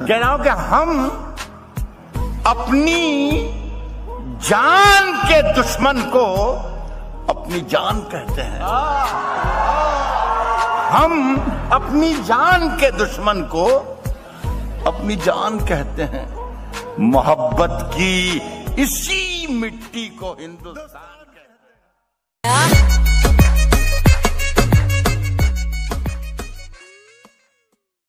कह रहा हूँ कि हम अपनी जान के दुश्मन को अपनी जान कहते हैं। हम अपनी जान के दुश्मन को अपनी जान कहते हैं। मोहब्बत की इसी मिट्टी को हिंदुस्तान